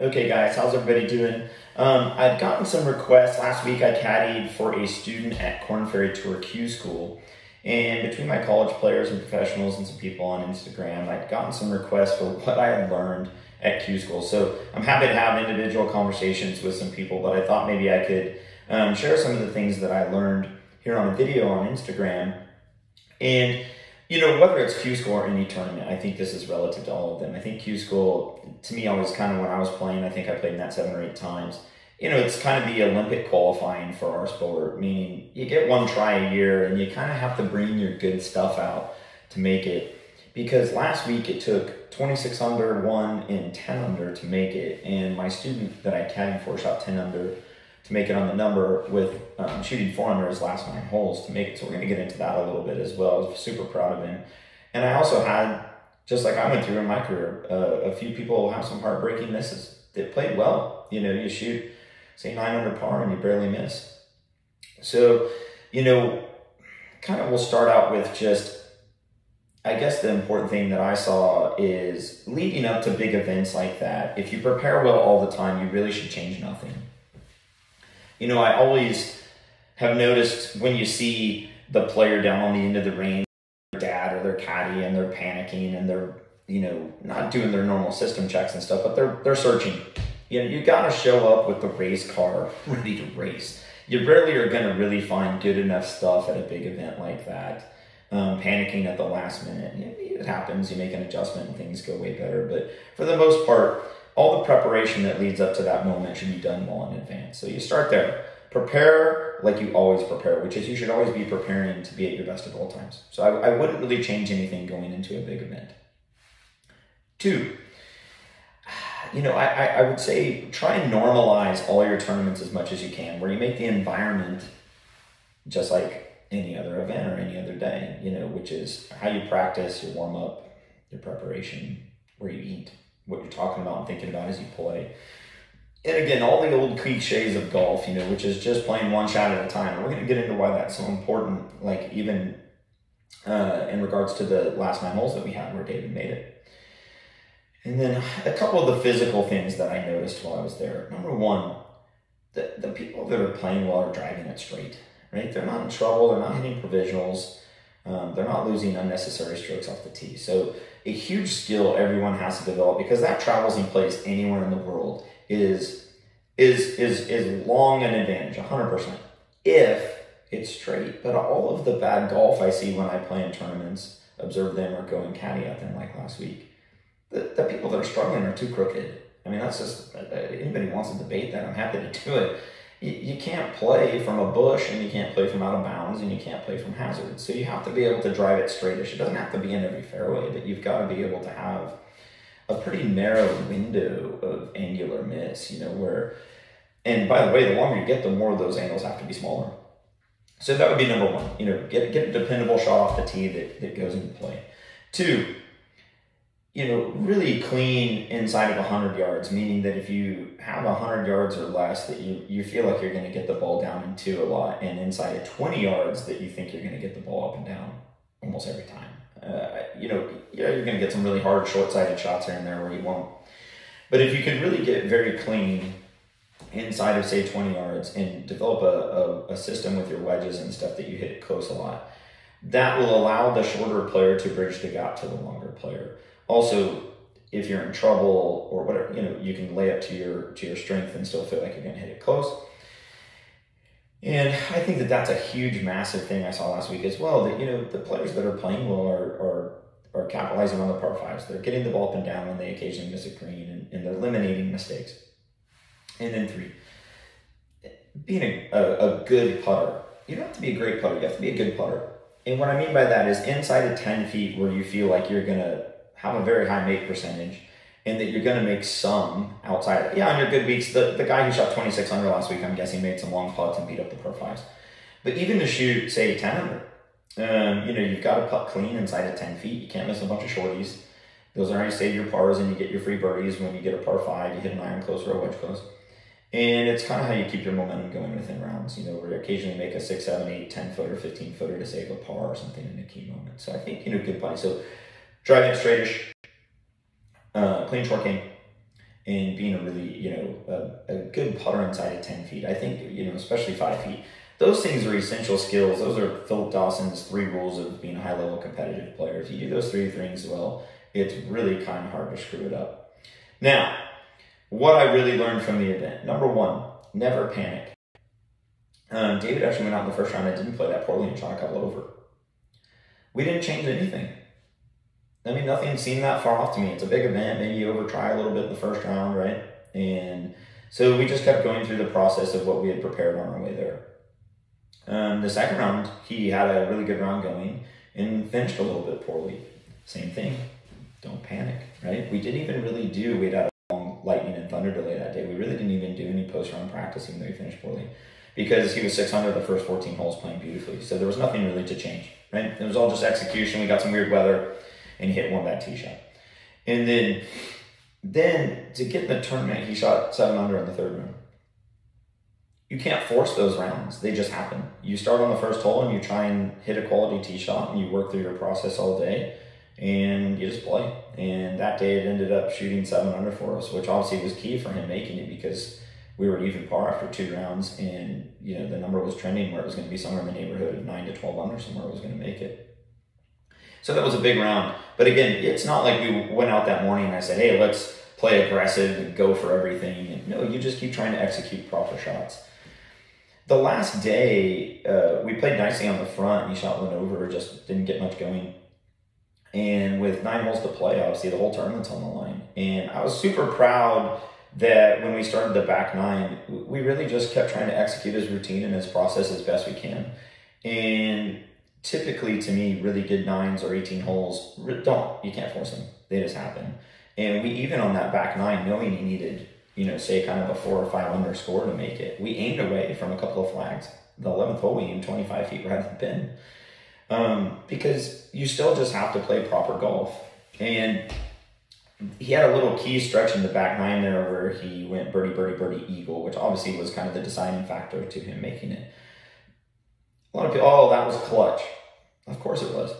Okay, guys, how's everybody doing? Um, I've gotten some requests. Last week, I caddied for a student at Korn Ferry Tour Q School. And between my college players and professionals and some people on Instagram, I'd gotten some requests for what I had learned at Q School. So I'm happy to have individual conversations with some people, but I thought maybe I could um, share some of the things that I learned here on a video on Instagram. And you know, whether it's Q School or any tournament, I think this is relative to all of them. I think Q School, to me, always kind of when I was playing, I think I played in that seven or eight times. You know, it's kind of the Olympic qualifying for our sport, meaning you get one try a year and you kind of have to bring your good stuff out to make it. Because last week it took 26 under, 1, and 10 under to make it. And my student that I caddied for shot 10 under to make it on the number with um, shooting four under his last nine holes to make it. So we're going to get into that a little bit as well. I was super proud of him. And I also had, just like I went through in my career, uh, a few people have some heartbreaking misses. They played well. You know, you shoot, say, nine under par and you barely miss. So, you know, kind of we'll start out with just I guess the important thing that I saw is leading up to big events like that, if you prepare well all the time, you really should change nothing you know, I always have noticed when you see the player down on the end of the range, their dad or their caddy, and they're panicking and they're, you know, not doing their normal system checks and stuff, but they're they're searching. You know, you got to show up with the race car ready to race. You rarely are to really find good enough stuff at a big event like that. Um, panicking at the last minute, it happens. You make an adjustment and things go way better. But for the most part, all the preparation that leads up to that moment should be done well in advance. So you start there. Prepare like you always prepare, which is you should always be preparing to be at your best at all times. So I, I wouldn't really change anything going into a big event. Two, you know, I, I would say try and normalize all your tournaments as much as you can, where you make the environment just like any other event or any other day, you know, which is how you practice, your warm up, your preparation, where you eat, what you're talking about and thinking about as you play. And again, all the old cliches of golf, you know, which is just playing one shot at a time. And we're going to get into why that's so important, like even uh, in regards to the last nine holes that we had where David made it. And then a couple of the physical things that I noticed while I was there. Number one, the, the people that are playing well are driving it straight, right? They're not in trouble, they're not hitting provisionals, um, they're not losing unnecessary strokes off the tee. So a huge skill everyone has to develop because that travels in place anywhere in the world is is is is long an advantage 100% if it's straight. But all of the bad golf i see when i play in tournaments observe them or go and caddy at them like last week the, the people that are struggling are too crooked. I mean that's just uh, anybody wants to debate that i'm happy to do it you, you can't play from a bush and you can't play from out of bounds and you can't play from hazards. So you have to be able to drive it straightish. It doesn't have to be in every fairway, but you've got to be able to have a pretty narrow window of angular miss, you know, where, and by the way, the longer you get, the more those angles have to be smaller. So that would be number one, you know, get, get a dependable shot off the tee that, that goes into play. Two, you know, really clean inside of 100 yards, meaning that if you have 100 yards or less, that you, you feel like you're going to get the ball down and two a lot, and inside of 20 yards, that you think you're going to get the ball up and down almost every time. Uh, you know, yeah, you're going to get some really hard short-sighted shots here and there where you won't. But if you can really get very clean inside of, say, 20 yards and develop a, a, a system with your wedges and stuff that you hit close a lot, that will allow the shorter player to bridge the gap to the longer player also if you're in trouble or whatever, you know, you can lay up to your to your strength and still feel like you're going to hit it close. And I think that that's a huge, massive thing I saw last week as well. That you know the players that are playing well are are, are capitalizing on the par fives. They're getting the ball up and down when they occasionally miss a green, and, and they're eliminating mistakes. And then three, being a, a, a good putter. You don't have to be a great putter. You have to be a good putter. And what I mean by that is inside of ten feet, where you feel like you're gonna have a very high make percentage and that you're going to make some outside. Yeah, on your good weeks, the, the guy who shot 26 under last week, I'm guessing made some long putts and beat up the par fives. But even to shoot, say, 10 under, um, you know, you've got to putt clean inside of 10 feet. You can't miss a bunch of shorties. Those are how you save your pars and you get your free birdies when you get a par five, you hit an iron close or a wedge close. And it's kind of how you keep your momentum going within rounds, you know, where you occasionally make a 6, 7, 8, 10 footer, 15 footer to save a par or something in a key moment. So I think, you know, good play. So driving straightish, uh, clean short and being a really, you know, a, a good putter inside of 10 feet. I think, you know, especially five feet. Those things are essential skills. Those are Philip Dawson's three rules of being a high level competitive player. If you do those three things well, it's really kind of hard to screw it up. Now, what I really learned from the event number one, never panic. Um, David actually went out in the first round and didn't play that poorly and shot a couple over. We didn't change anything. I mean, nothing seemed that far off to me. It's a big event. Maybe you over try a little bit in the first round, right? And so we just kept going through the process of what we had prepared on our way there. Um, the second round, he had a really good round going and finished a little bit poorly. Same thing. Don't panic, right? We didn't even really do, we had a long lightning and thunder delay that day. We really didn't even do any post round practice, even though he finished poorly, because he was 600 the first 14 holes playing beautifully. So there was nothing really to change, right? It was all just execution. We got some weird weather and hit one bad tee shot. And then, then to get in the tournament, he shot seven under in the third round. You can't force those rounds; they just happen. You start on the first hole and you try and hit a quality tee shot, and you work through your process all day, and you just play. And that day, it ended up shooting seven under for us, which obviously was key for him making it because we were even par after two rounds, and you know the number was trending where it was going to be somewhere in the neighborhood of nine to twelve under, somewhere it was going to make it. So that was a big round. But again, it's not like we went out that morning and I said, hey, let's play aggressive and go for everything. And no, you just keep trying to execute proper shots. The last day, uh, we played nicely on the front. He shot one over, just didn't get much going. And with nine holes to play, obviously the whole tournament's on the line. And I was super proud that when we started the back nine, we really just kept trying to execute his routine and his process as best we can. And typically to me really good nines or 18 holes don't you can't force them. They just happen. And we even on that back nine knowing he needed you know say kind of a four or five under score to make it we aimed away from a couple of flags. The 11th hole we aimed 25 feet right at the pin. Um, because you still just have to play proper golf. And he had a little key stretch in the back nine there where he went birdie birdie birdie eagle which obviously was kind of the deciding factor to him making it lot of people, oh, that was clutch. Of course it was.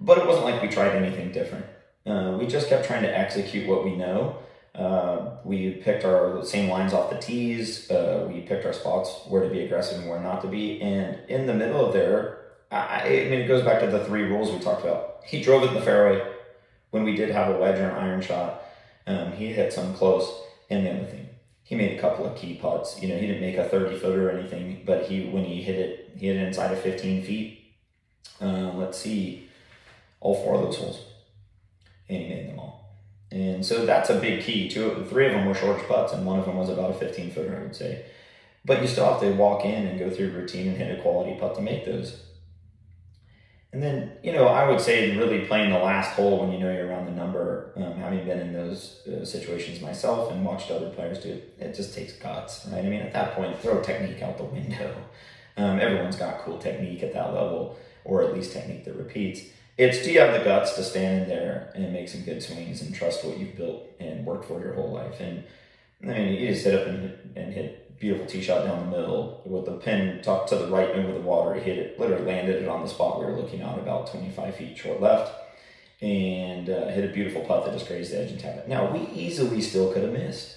But it wasn't like we tried anything different. Uh, we just kept trying to execute what we know. Uh, we picked our same lines off the tees. Uh, we picked our spots where to be aggressive and where not to be. And in the middle of there, I, I mean, it goes back to the three rules we talked about. He drove it in the fairway when we did have a wedge or an iron shot. Um, he hit some close. And the other thing, he made a couple of key putts. You know, he didn't make a 30 footer or anything, but he when he hit it, he hit it inside of 15 feet. Uh, let's see, all four of those holes, and he made them all. And so that's a big key. Two, three of them were short putts, and one of them was about a 15 footer, I would say. But you still have to walk in and go through routine and hit a quality putt to make those. And then, you know, I would say really playing the last hole when you know you're around the number, um, having been in those uh, situations myself and watched other players do it, it just takes guts, right? I mean, at that point, throw technique out the window. Um, everyone's got cool technique at that level, or at least technique that repeats. It's do you have the guts to stand in there and make some good swings and trust what you've built and worked for your whole life? And I mean, you just sit up and, and hit beautiful tee shot down the middle with the pin tucked to the right over the water. It hit it, literally landed it on the spot we were looking at about 25 feet short left and uh, hit a beautiful putt that just grazed the edge and tapped it. Now, we easily still could have missed.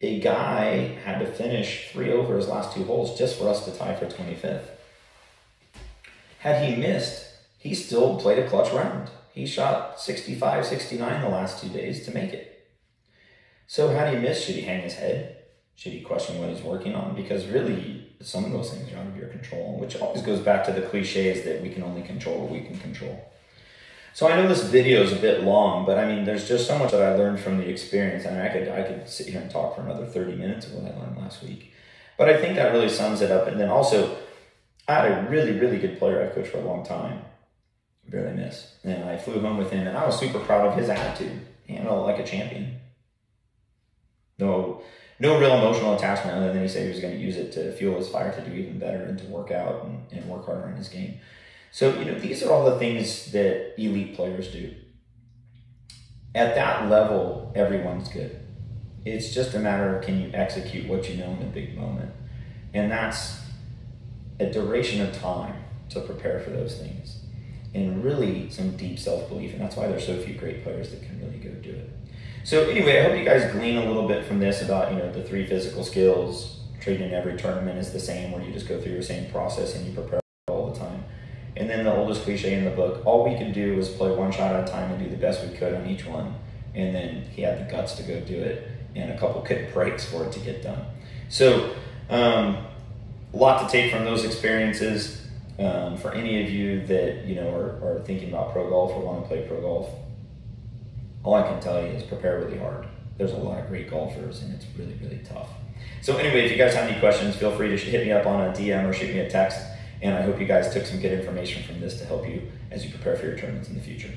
A guy had to finish three over his last two holes just for us to tie for 25th. Had he missed, he still played a clutch round. He shot 65, 69 the last two days to make it. So had he missed, should he hang his head? Should he question what he's working on? Because really, some of those things are out of your control, which always goes back to the cliches that we can only control what we can control. So I know this video is a bit long, but I mean, there's just so much that I learned from the experience. I mean, I could I could sit here and talk for another 30 minutes of what I learned last week, but I think that really sums it up. And then also, I had a really really good player I've coached for a long time, barely miss, and I flew home with him, and I was super proud of his attitude. He handled like a champion. No no real emotional attachment other than he said he was going to use it to fuel his fire to do even better and to work out and, and work harder in his game. So, you know, these are all the things that elite players do. At that level, everyone's good. It's just a matter of can you execute what you know in a big moment. And that's a duration of time to prepare for those things. And really some deep self belief. And that's why there's so few great players that can really go do it. So anyway, I hope you guys glean a little bit from this about you know the three physical skills. Trading in every tournament is the same, where you just go through your same process and you prepare all the time. And then the oldest cliche in the book: all we could do was play one shot at a time and do the best we could on each one. And then he had the guts to go do it, and a couple good breaks for it to get done. So, um, a lot to take from those experiences. Um, for any of you that you know are, are thinking about pro golf or want to play pro golf, all I can tell you is prepare really hard. There's a lot of great golfers, and it's really, really tough. So, anyway, if you guys have any questions, feel free to hit me up on a DM or shoot me a text. And I hope you guys took some good information from this to help you as you prepare for your tournaments in the future.